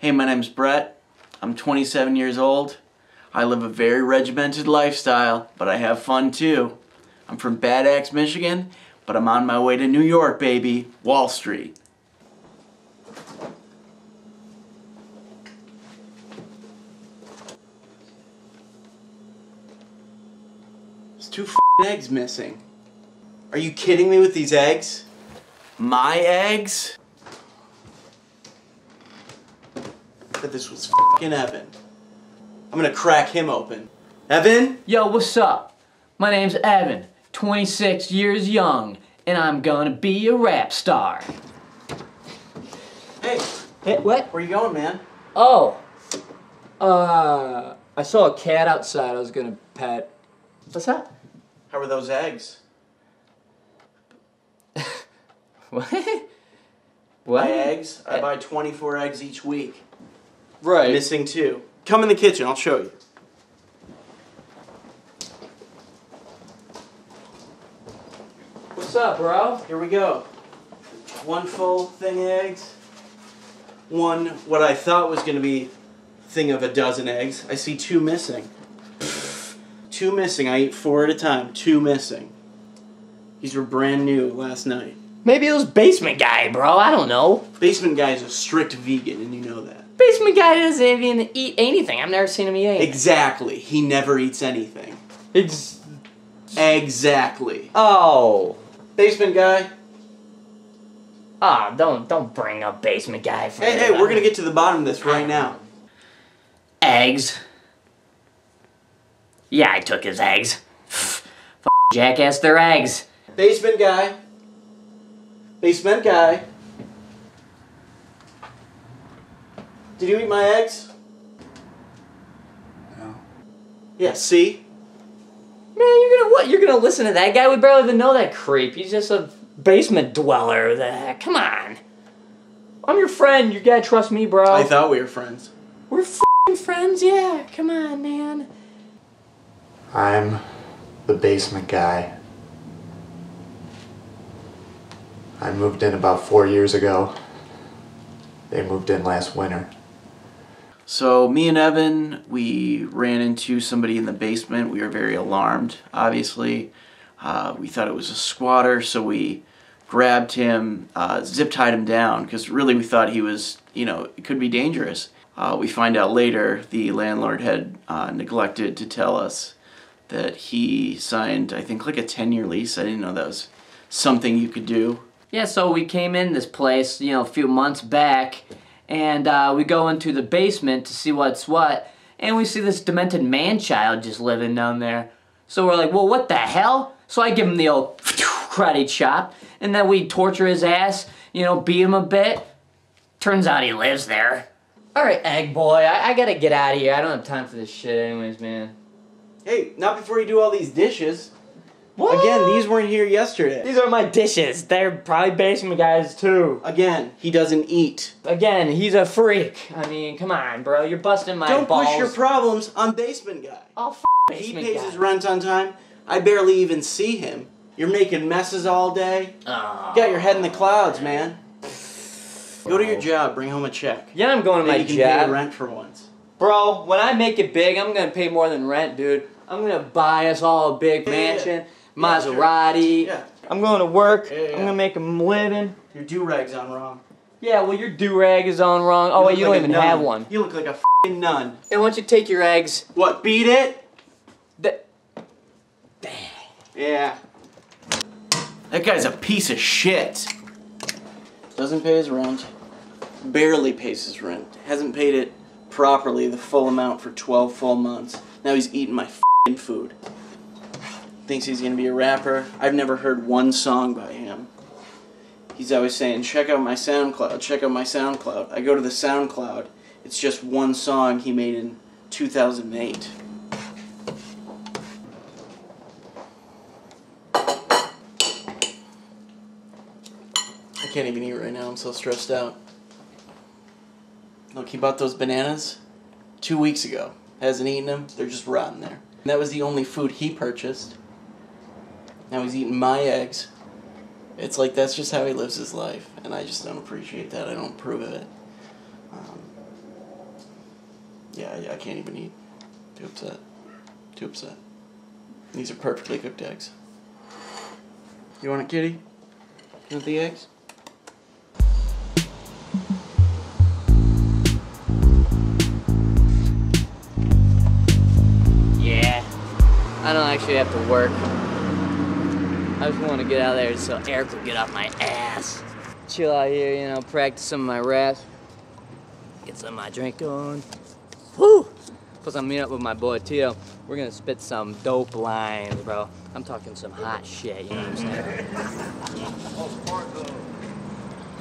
Hey, my name's Bret. I'm 27 years old. I live a very regimented lifestyle, but I have fun too. I'm from Bad Axe, Michigan, but I'm on my way to New York, baby. Wall Street. There's two eggs missing. Are you kidding me with these eggs? My eggs? That this was fucking Evan. I'm gonna crack him open. Evan? Yo, what's up? My name's Evan, 26 years young, and I'm gonna be a rap star. Hey, Hey, what? where you going, man? Oh, uh, I saw a cat outside I was gonna pet. What's that? How were those eggs? What? My what? eggs? I buy 24 eggs each week. Right. Missing two. Come in the kitchen, I'll show you. What's up, bro? Here we go. One full thing of eggs. One, what I thought was gonna be thing of a dozen eggs. I see two missing. Two missing. I eat four at a time. Two missing. These were brand new last night. Maybe it was basement guy, bro. I don't know. Basement guy is a strict vegan, and you know that. Basement guy doesn't even eat anything. I've never seen him eat. Exactly. He never eats anything. Ex- Exactly. oh. Basement guy. Ah, don't don't bring up basement guy. For Hey, hey, we're gonna get to the bottom of this right now. eggs. Yeah, I took his eggs. F- jackass, they're eggs. Basement guy. Basement guy. Did you eat my eggs? No. Yeah, see? Man, you're gonna what? You're gonna listen to that guy? We barely even know that creep. He's just a basement dweller. The heck? Come on. I'm your friend. You gotta trust me, bro. I thought we were friends. We're fing friends. Yeah. Come on, man. I'm the basement guy. I moved in about four years ago. They moved in last winter. So, me and Evan, we ran into somebody in the basement. We were very alarmed, obviously. Uh, we thought it was a squatter, so we grabbed him, uh, zip tied him down, because really we thought he was, you know, it could be dangerous. Uh, we find out later the landlord had uh, neglected to tell us that he signed, I think, like a 10 year lease. I didn't know that was something you could do. Yeah, so we came in this place, you know, a few months back, and uh, we go into the basement to see what's what, and we see this demented man-child just living down there. So we're like, well, what the hell? So I give him the old karate chop, and then we torture his ass, you know, beat him a bit. Turns out he lives there. All right, egg boy, I, I gotta get out of here. I don't have time for this shit, anyways, man. Hey, not before you do all these dishes. What? Again, these weren't here yesterday. These are my dishes. They're probably basement guys too. Again, he doesn't eat. Again, he's a freak. I mean, come on, bro. You're busting my Don't balls. push your problems on basement guy. Oh, f- He pays guy. his rent on time. I barely even see him. You're making messes all day. Oh. You got your head in the clouds, man. Go to your job. Bring home a check. Yeah, I'm going to my you can pay rent for once. Bro, when I make it big, I'm gonna pay more than rent, dude. I'm gonna buy us all a big mansion, Yeah. Maserati. Yeah, I'm going to work. Yeah, yeah. I'm gonna make a living. your do rag's on wrong. Yeah, well, your do rag is on wrong. Oh, You wait, look you don't even nun. have one. You look like a fing nun. And once you take your eggs, What? Beat it? that. Yeah. That guy's a piece of shit. Doesn't pay his rent. Barely pays his rent. Hasn't paid it properly, the full amount for 12 full months. Now he's eating my fing food. Thinks he's gonna be a rapper. I've never heard one song by him. He's always saying, check out my SoundCloud, check out my SoundCloud. I go to the SoundCloud. It's just one song he made in 2008. I can't even eat right now. I'm so stressed out. Look, he bought those bananas two weeks ago. Hasn't eaten them. They're just rotten there. And that was the only food he purchased. Now he's eating my eggs. It's like that's just how he lives his life, and I just don't appreciate that. I don't approve of it. Um, Yeah, yeah, I can't even eat. Too upset. Too upset. These are perfectly cooked eggs. You want it, kitty? You want the eggs? Yeah. I don't actually have to work. I just want to get out there so Eric will get off my ass. Chill out here, you know, practice some of my raps. Get some of my drink on. Woo! Plus, I'm meeting up with my boy Tito. We're gonna spit some dope lines, bro. I'm talking some hot shit, you know what I'm saying?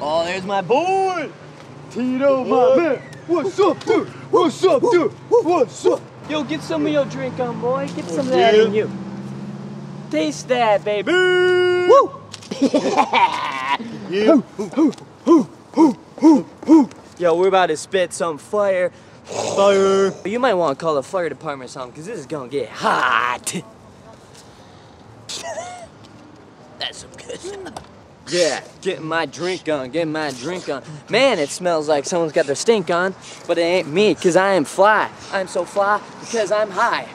Oh, there's my boy! Tito, my man! What's up, dude? What's up, dude? What's up? Yo, get some of your drink on, boy. Get some of that in you. Taste that, baby. Woo! Yo, we're about to spit some fire. Fire. You might want to call the fire department or something, because this is going to get hot. That's some good stuff. Yeah, getting my drink on, getting my drink on. Man, it smells like someone's got their stink on, but it ain't me, because I am fly. I'm so fly because I'm high.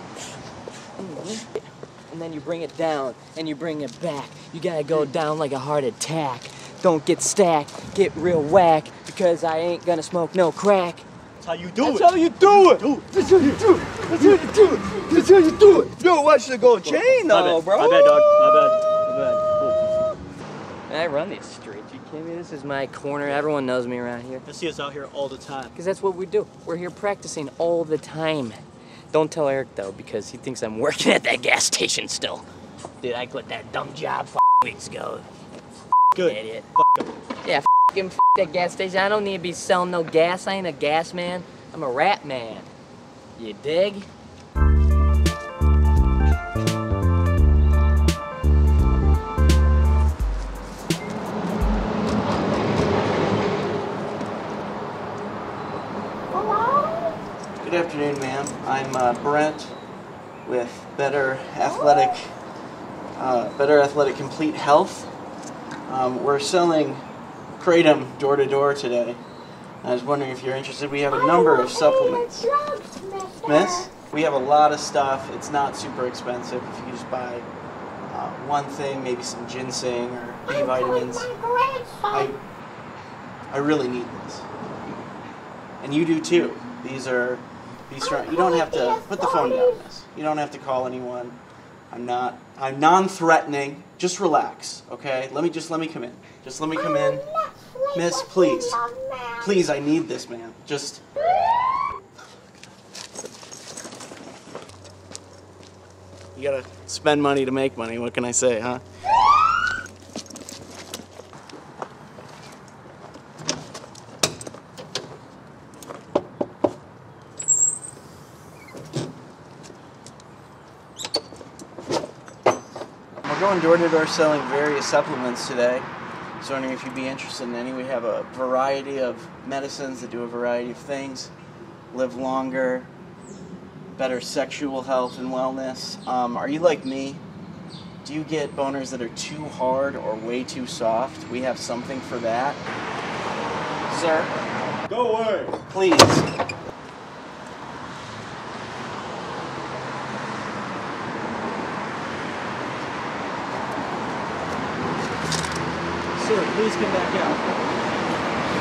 And then you bring it down, and you bring it back. You gotta go down like a heart attack. Don't get stacked, get real whack, because I ain't gonna smoke no crack. That's how you do That's it. how you do it! That's how you do it. That's how you do it. That's how you do it. Yo, watch the gold chain though, bro. My bad, dog. My bad. My bad. I run these streets. You kidding me? This is my corner. Everyone knows me around here. You see us out here all the time. Because that's what we do. We're here practicing all the time. Don't tell Eric though, because he thinks I'm working at that gas station still. Dude, I quit that dumb job f- weeks ago. Good. Idiot. Yeah, f- him, f- that gas station. I don't need to be selling no gas. I ain't a gas man. I'm a rat man. You dig? Afternoon, ma'am. I'm uh, Brent with Better Athletic, uh, Better Athletic Complete Health. Um, we're selling kratom door to door today. I was wondering if you're interested. We have a number of supplements. Miss, we have a lot of stuff. It's not super expensive. If you just buy uh, one thing, maybe some ginseng or B vitamins. I, I really need this. And you do too. These are be strong. You don't have to put the phone down, miss. You don't have to call anyone. I'm not. I'm non-threatening. Just relax, okay? Let me just let me come in. Just let me come in, miss. Please, please. I need this, man. Just. You gotta spend money to make money. What can I say, huh? Going door to door selling various supplements today. So wondering if you'd be interested in any. We have a variety of medicines that do a variety of things. Live longer, better sexual health and wellness. Um, are you like me? Do you get boners that are too hard or way too soft? We have something for that. Sir, Go away. please. Sir, please come back out.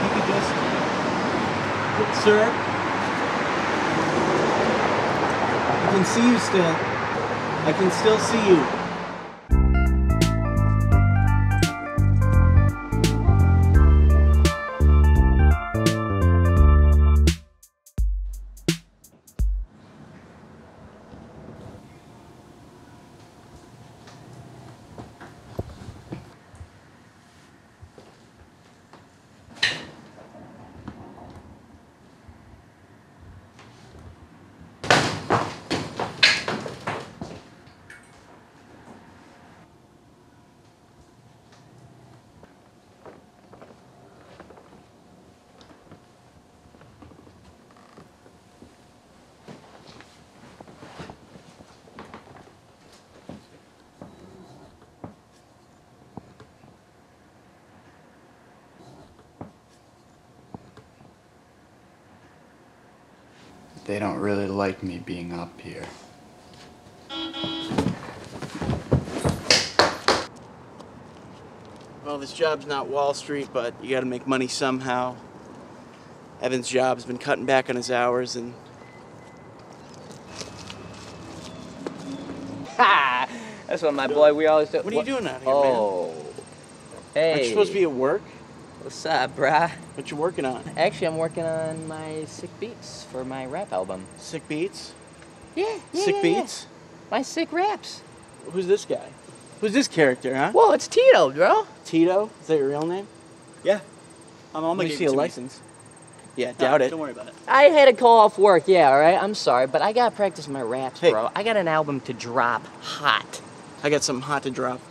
You could just. Sir? I can see you still. I can still see you. They don't really like me being up here. Well, this job's not Wall Street, but you gotta make money somehow. Evan's job's been cutting back on his hours, and Ha! That's what my boy we always do. what are you doing out here, man? Oh. Hey. Aren't you supposed to be at work? What's up, brah? What you working on? Actually, I'm working on my sick beats for my rap album. Sick beats? Yeah, yeah Sick yeah, yeah. beats? My sick raps. Who's this guy? Who's this character, huh? Well, it's Tito, bro. Tito? Is that your real name? Yeah. I'm on Let me see a license. Yeah, doubt it. Don't worry about it. I had to call off work, yeah, all right? I'm sorry, but I gotta practice my raps, Hey. bro. I got an album to drop hot. I got something hot to drop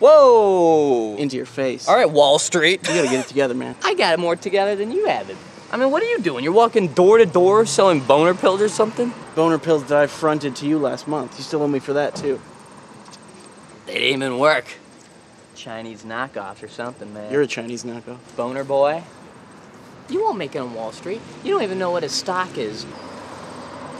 Whoa! into your face. all right, Wall Street. You gotta get it together, man. I got it more together than you have it. I mean, what are you doing? You're walking door to door selling boner pills or something? Boner pills that I fronted to you last month. You still owe me for that, too. They didn't even work. Chinese knockoffs or something, man. You're a Chinese knockoff. boner boy. You won't make it on Wall Street. You don't even know what a stock is.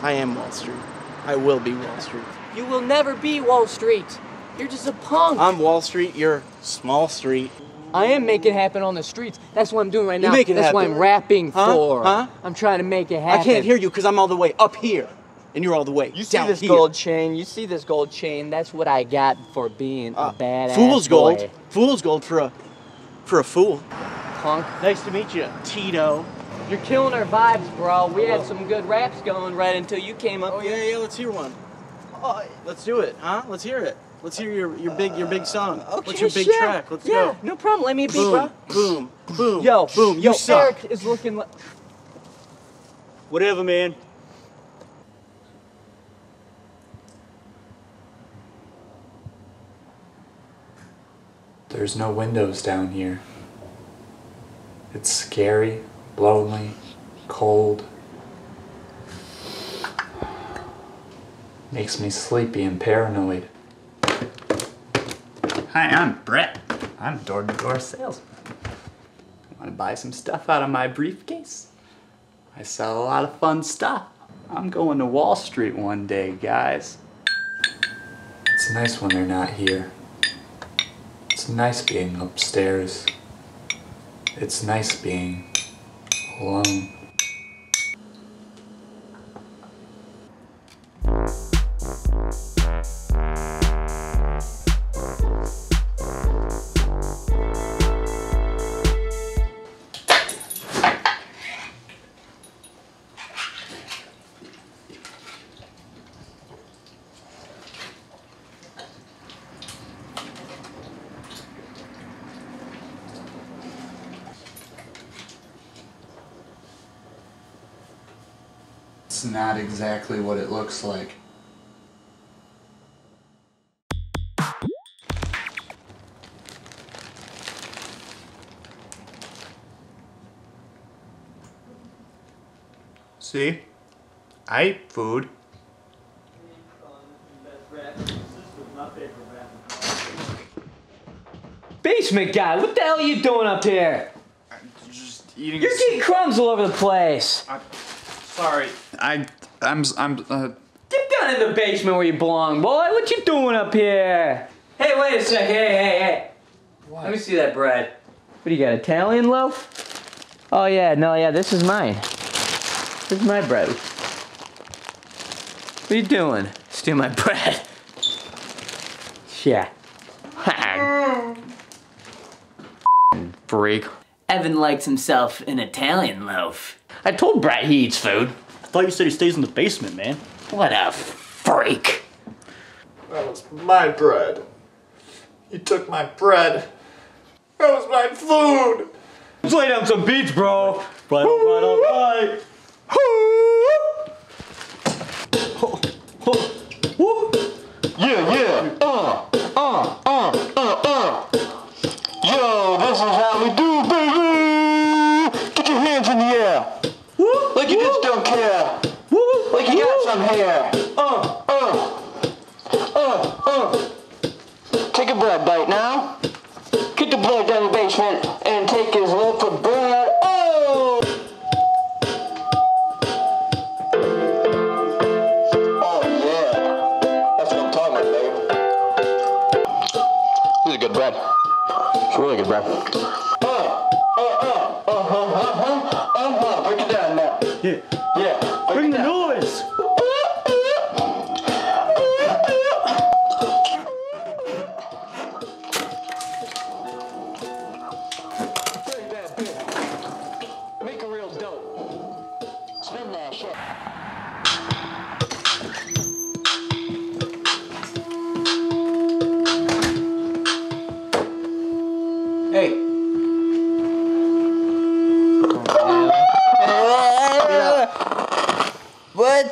I am Wall Street. I will be Wall Street. You will never be Wall Street. You're just a punk. I'm Wall Street, you're Small Street. I am making happen on the streets. That's what I'm doing right now. You now. make it That's what. I'm rapping Huh? for. Huh? I'm trying to make it happen. I can't hear you because I'm all the way up here, and you're all the way You see down this here. gold chain? You see this gold chain? That's what I got for being Uh, a badass Fool's boy. gold. Fool's gold for a for a fool. Punk. Nice to meet you, Tito. You're killing our vibes, bro. We had some good raps going right until you came up Oh yeah, yeah. Let's hear one. Oh, let's do it, huh? Let's hear it. Let's hear your, your big your big song. Okay, What's your big sure. track? Let's yeah, go. no problem. Let me beat, Boom, bro. boom, boom. Yo, boom. yo, You suck. Eric is looking like. Whatever, man. There's no windows down here. It's scary, lonely, cold. Makes me sleepy and paranoid. Hi, I'm Bret. I'm door to door salesman. Want to buy some stuff out of my briefcase? I sell a lot of fun stuff. I'm going to Wall Street one day, guys. It's nice when they're not here. It's nice being upstairs. It's nice being alone. Exactly what it looks like. See? I eat food. Basement guy, what the hell are you doing up here? Just eating. You're getting crumbs all over the place. sorry. I I'm I'm uh, Get down in the basement where you belong, boy. What you doing up here? Hey, wait a sec. Hey, hey, hey. Let me see that bread. What do you got, Italian loaf? Oh yeah, no, yeah, this is mine. This is my bread. What are you doing? Steal my bread. Yeah. Freak. Evan likes himself an Italian loaf. I told Bret he eats food. I thought you said he stays in the basement, man. What a freak. That was my bread. You took my bread. That was my food. Let's lay down some beats, bro. Right, all right, all right. Yeah, yeah. Uh, uh, uh, uh, uh. Yo, this is how we do, baby. Get your hands in the air. Like you just don't care. Hair. Uh, uh, uh, uh. Take a bread bite now. Get the blood down the basement and take his loaf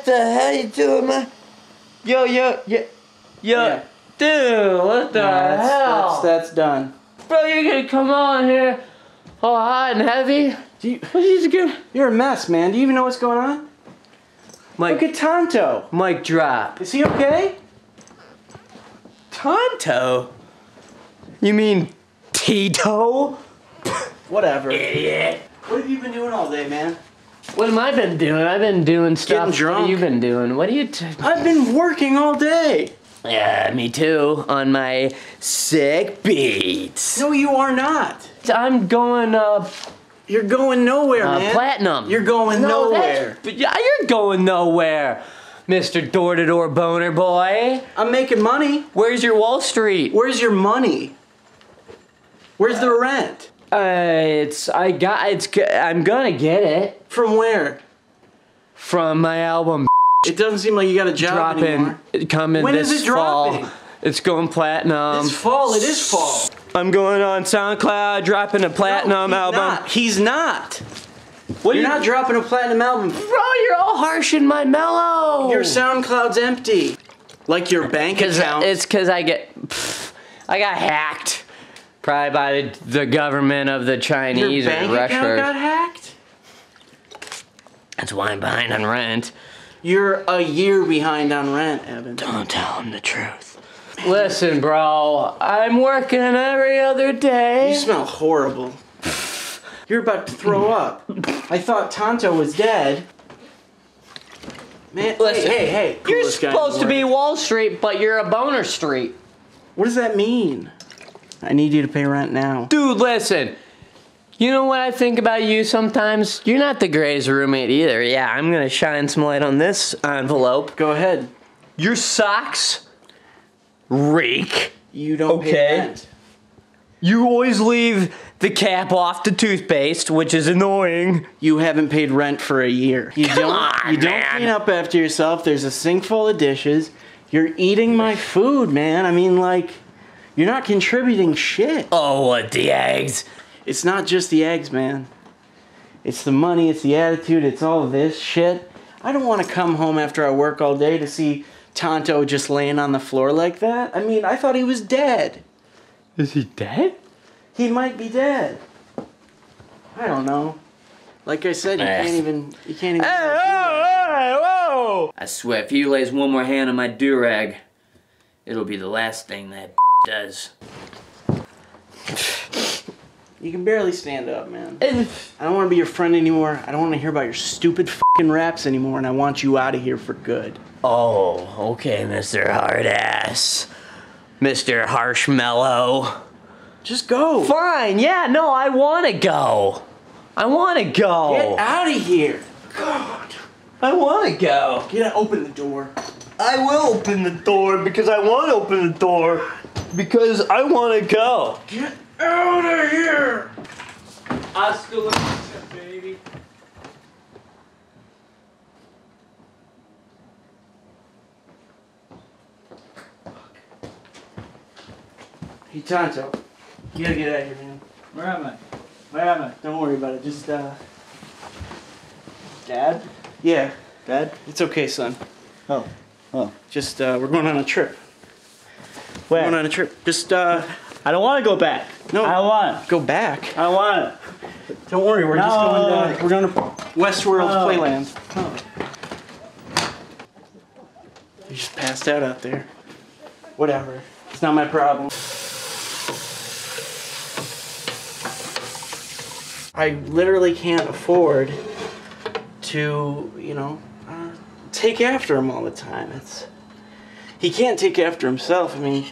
What the hell you doing, man? Yo, yo, yo, yo, Yeah. Dude, what the that's, hell? that's, that's done. Bro, you're gonna come on here all hot and heavy? Do you, What is good? you're a mess, man. Do you even know what's going on? Mike, Look at Tonto. Mike drop. Is he okay? Tonto? You mean Tito? Whatever. Idiot. What have you been doing all day, man? What have I been doing? I've been doing stuff. Getting drunk. What have you been doing? What are you? T- I've been working all day. yeah, me too. On my sick beats. No, you are not. I'm going uh, You're going nowhere, uh man. platinum. You're going No, nowhere. But yeah, you're going nowhere, Mr. Door to Door Boner Boy. I'm making money. Where's your Wall Street? Where's your money? Where's the rent? Uh, it's I got it's. I'm gonna get it From where? from my album It doesn't seem like you got a job dropping anymore. coming When this is it fall. dropping? It's going platinum. It's fall. It is fall. I'm going on SoundCloud, dropping a platinum No, he's album. Not. He's not. What You're not dropping a platinum album. Bro, you're all harsh in my mellow. Your SoundCloud's empty. Like your bank Cause account. it's because I get, pff, I got hacked, probably by the, the government of the Chinese your bank or account Russia. got hacked? That's why I'm behind on rent. You're a year behind on rent, Evan. Don't tell him the truth. Listen, bro, I'm working every other day. You smell horrible. You're about to throw up. I thought Tonto was dead. Man, Listen, hey, hey, hey. You're coolest guy in the supposed to be. Wall Street, but you're a boner street. What does that mean? I need you to pay rent now. Dude, listen. You know what I think about you sometimes? You're not the greatest roommate either. Yeah, I'm gonna shine some light on this envelope. Go ahead. Your socks reek. You don't Okay. pay rent. You always leave the cap off the toothpaste, which is annoying. You haven't paid rent for a year. You Come don't. on, you don't clean up after yourself. There's a sink full of dishes. You're eating my food, man. I mean, like, you're not contributing shit. Oh, what the eggs? It's not just the eggs, man. It's the money, it's the attitude, it's all this shit. I don't want to come home after I work all day to see Tonto just laying on the floor like that. I mean, I thought he was dead. Is he dead? He might be dead. I don't know. Like I said, you Eh. can't even. You can't even. hey, whoa! I swear, if he lays one more hand on my durag, it'll be the last thing that does. You can barely stand up, man. Eh. I don't want to be your friend anymore. I don't want to hear about your stupid fucking raps anymore, and I want you out of here for good. Oh, okay, Mr. Hardass. Mr. Harshmellow. Just go. Fine, yeah, no, I wanna go. I wanna go. Get out of here. God. I wanna go. Get out. Open the door. I will open the door because I want to open the door because I want to go. Get out of here. Oscar, baby. Hey, Tonto. You gotta get out of here, man. Where am I? Where am I? Don't worry about it. Just, uh. Dad? Yeah. Dad? It's okay, son. Oh. Oh. Just, uh, we're going on a trip. Where? Going on a trip. Just, uh, I don't want to go back. No. I don't want to go back. I don't want it. Don't worry, we're just going to, we're going to Westworld No. Playland. You just passed out out there. Whatever. It's not my problem. I literally can't afford to, you know, uh, take after him all the time. It's he can't take after himself. I mean,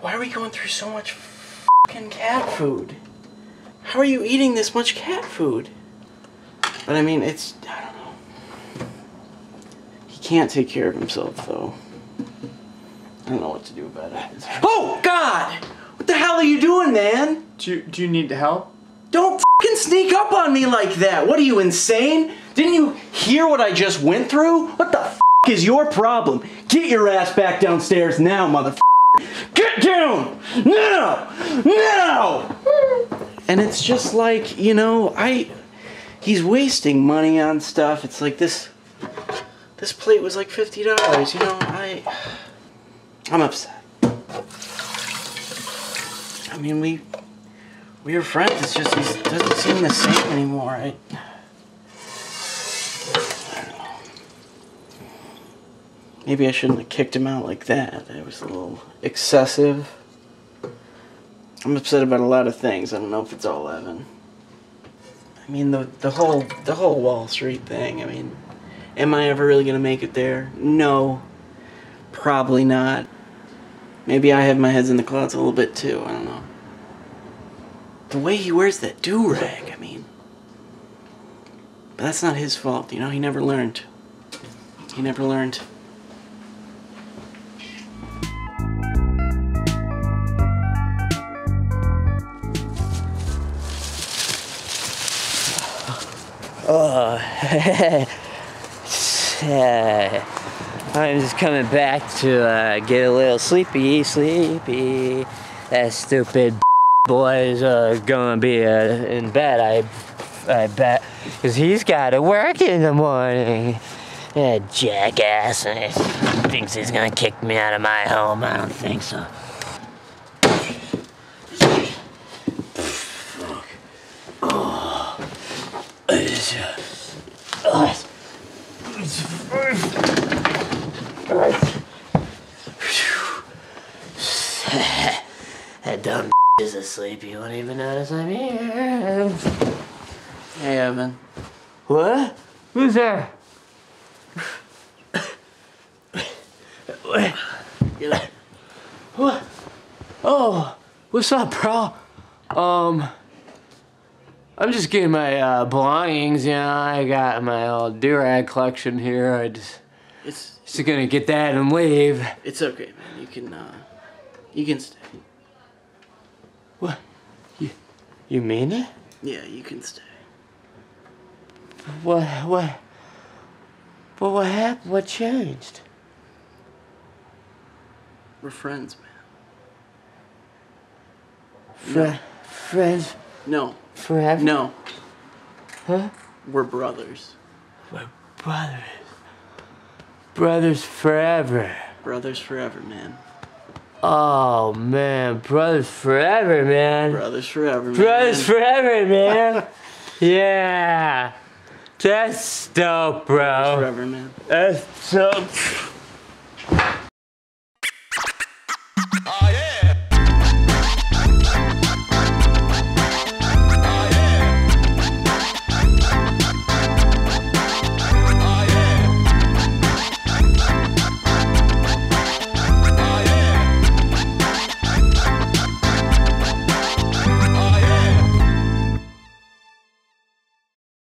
Why are we going through so much fucking cat food? How are you eating this much cat food? But I mean, it's I don't know. He can't take care of himself though. I don't know what to do about it. Oh God! What the hell are you doing, man? Do you, do you need help? Don't fucking sneak up on me like that. What are you insane? Didn't you hear what I just went through? What the f- is your problem? Get your ass back downstairs now, motherfucker. Get down! Now! Now! And it's just like, you know, I he's wasting money on stuff. It's like this this plate was like $50, you know. I I'm upset. I mean, we we were friends. It's just he doesn't seem the same anymore. I, Maybe I shouldn't have kicked him out like that. It was a little excessive. I'm upset about a lot of things. I don't know if it's all Evan. I mean the the whole the whole Wall Street thing. I mean, am I ever really gonna make it there? No. Probably not. Maybe I have my heads in the clouds a little bit too. I don't know. The way he wears that do rag, I mean. But that's not his fault, you know? He never learned. He never learned. Oh, I'm just coming back to uh, get a little sleepy, sleepy. That stupid boy is uh, gonna be uh, in bed, I, I bet, because he's got to work in the morning. That jackass thinks he's gonna kick me out of my home. I don't think so. That dumb is asleep. You won't even notice I'm here. Hey, Evan. What? Who's there? what? Oh, what's up, bro? Um, I'm just getting my uh, belongings. You know, I got my old durag collection here. I just It's just gonna get that and leave. it's okay, man. You can uh you can stay. What? You, you mean it? Yeah, you can stay. What? What? But what happened? What changed? We're friends, man. Fri friends No. forever. No. Huh? We're brothers. We're brothers. Brothers forever. Brothers forever, man. Oh man, brothers forever, man. Brothers forever, man. Brothers forever, man. yeah. That's dope, bro. forever, man. That's dope.